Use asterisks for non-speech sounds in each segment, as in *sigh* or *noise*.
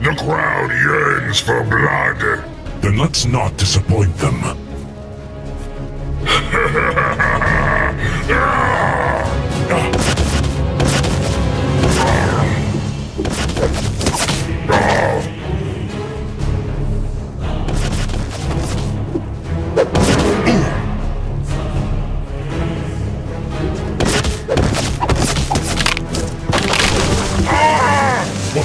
The crowd yearns for blood. Then let's not disappoint them. *laughs* Ah!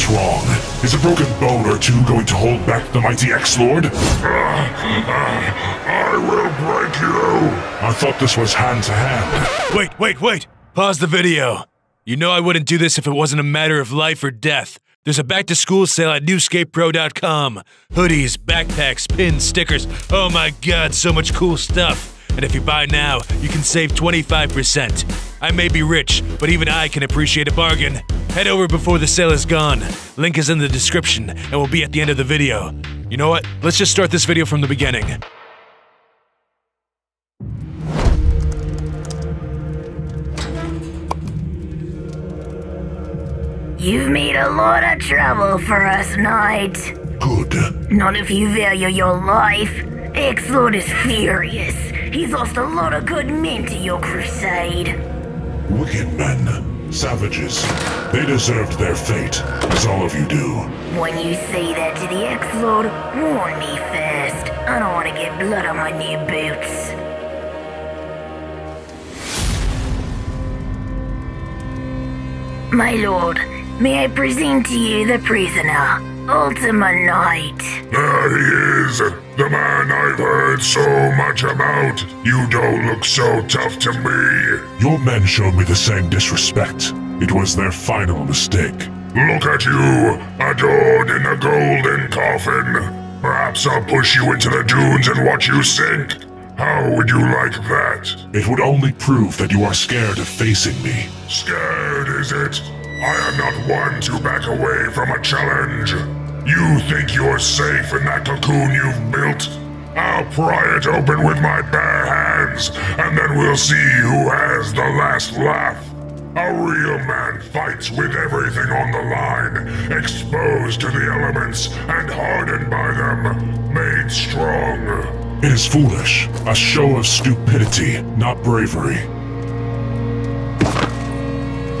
What's wrong? Is a broken bone or two going to hold back the mighty X-Lord? I will break you. I thought this was hand-to-hand. Wait, wait, wait! Pause the video. You know I wouldn't do this if it wasn't a matter of life or death. There's a back to school sale at newscapepro.com. Hoodies, backpacks, pins, stickers. Oh my god, so much cool stuff. And if you buy now, you can save 25%. I may be rich, but even I can appreciate a bargain. Head over before the sale is gone. Link is in the description and will be at the end of the video. You know what? Let's just start this video from the beginning. You've made a lot of trouble for us, Knight. Good. Not if you value your life. X-Lord is furious. He's lost a lot of good men to your crusade. Wicked men. Savages. They deserved their fate, as all of you do. When you say that to the X-Lord, warn me first. I don't want to get blood on my new boots. My lord, may I present to you the prisoner, Ultima Knight. There he the man I've heard so much about. You don't look so tough to me. Your men showed me the same disrespect. It was their final mistake. Look at you, adored in a golden coffin. Perhaps I'll push you into the dunes and watch you sink. How would you like that? It would only prove that you are scared of facing me. Scared, is it? I am not one to back away from a challenge. You think you're safe in that cocoon you've built? I'll pry it open with my bare hands, and then we'll see who has the last laugh. A real man fights with everything on the line, exposed to the elements and hardened by them, made strong. It is foolish. A show of stupidity, not bravery.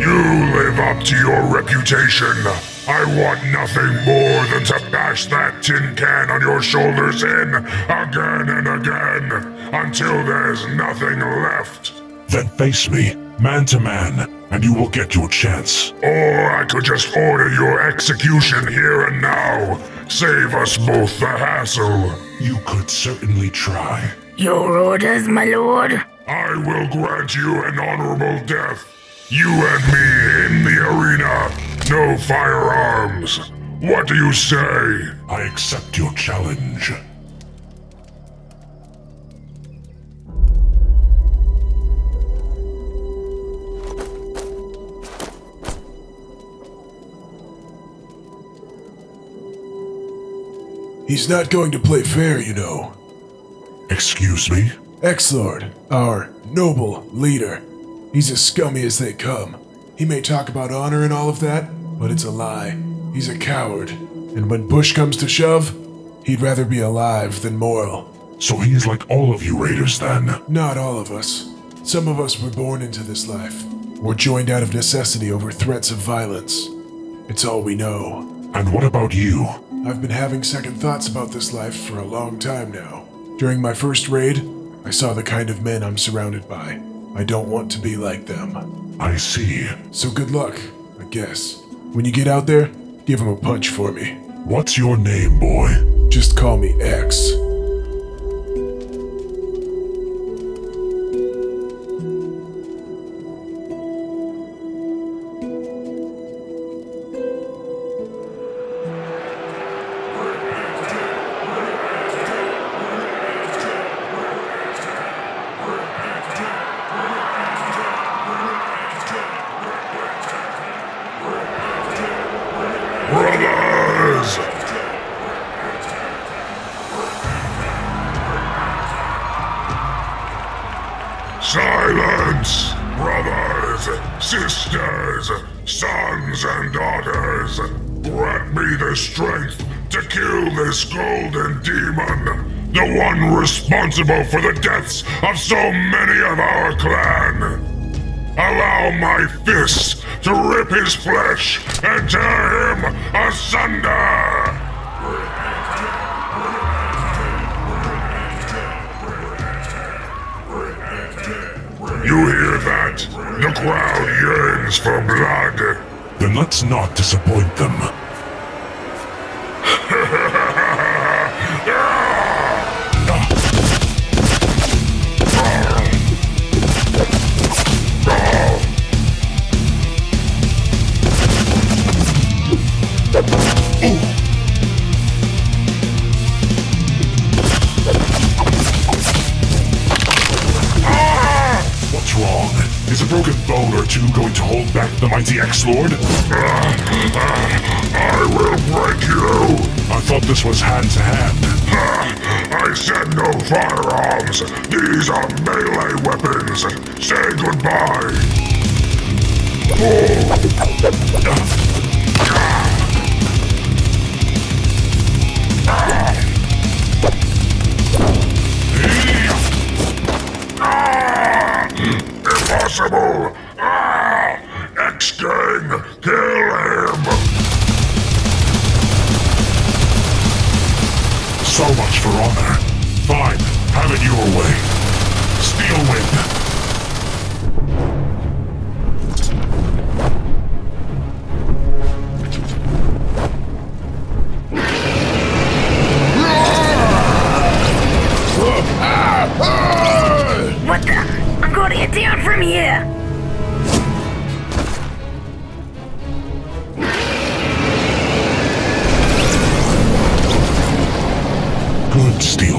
You live up to your reputation. I want nothing more than to bash that tin can on your shoulders in again and again until there's nothing left. Then face me, man to man, and you will get your chance. Or I could just order your execution here and now. Save us both the hassle. You could certainly try. Your orders, my lord? I will grant you an honorable death. You and me in the arena. No firearms. What do you say? I accept your challenge. He's not going to play fair, you know. Excuse me? X-Lord, our noble leader. He's as scummy as they come. He may talk about honor and all of that, but it's a lie. He's a coward. And when push comes to shove, he'd rather be alive than moral. So he is like all of you raiders then? Not all of us. Some of us were born into this life. We're joined out of necessity over threats of violence. It's all we know. And what about you? I've been having second thoughts about this life for a long time now. During my first raid, I saw the kind of men I'm surrounded by. I don't want to be like them. I see. So good luck, I guess. When you get out there, give him a punch for me. What's your name, boy? Just call me X. Silence! Brothers, sisters, sons and daughters, Grant me the strength to kill this golden demon, the one responsible for the deaths of so many of our clan. Allow my fists to rip his flesh and tear him asunder! You hear that? The crowd yearns for blood. Then let's not disappoint them. Two going to hold back the mighty X-Lord? I will break you! I thought this was hand-to-hand. I said no firearms! These are melee weapons! Say goodbye! Impossible! X-Gang! Kill him! So much for honor. Fine, have it your way. Steel Good, Steel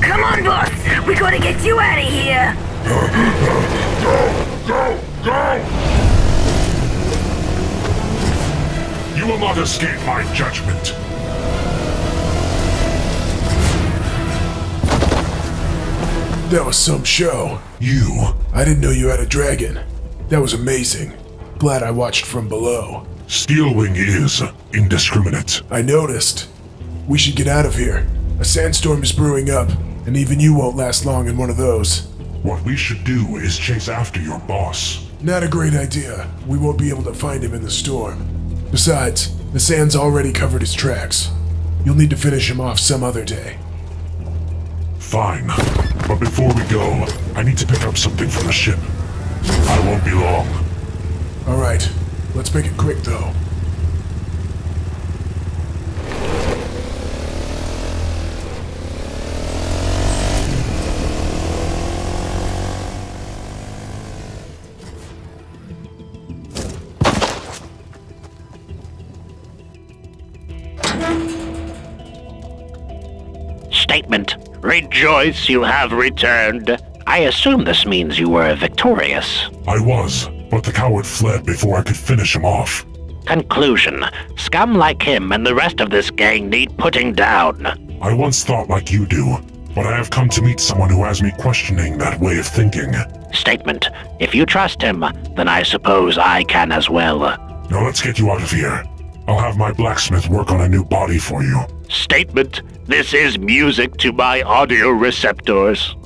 Come on, boss! We gotta get you out of here! go! Go! Go! You will not escape my judgment. That was some show. You, I didn't know you had a dragon. That was amazing. Glad I watched from below. Steelwing is indiscriminate. I noticed. We should get out of here. A sandstorm is brewing up, and even you won't last long in one of those. What we should do is chase after your boss. Not a great idea. We won't be able to find him in the storm. Besides, the sand's already covered his tracks. You'll need to finish him off some other day. Fine. But before we go, I need to pick up something from the ship. I won't be long. Alright, let's make it quick though. Statement. Rejoice, you have returned. I assume this means you were victorious. I was, but the coward fled before I could finish him off. Conclusion. Scum like him and the rest of this gang need putting down. I once thought like you do, but I have come to meet someone who has me questioning that way of thinking. Statement. If you trust him, then I suppose I can as well. Now let's get you out of here. I'll have my blacksmith work on a new body for you. Statement. This is music to my audio receptors.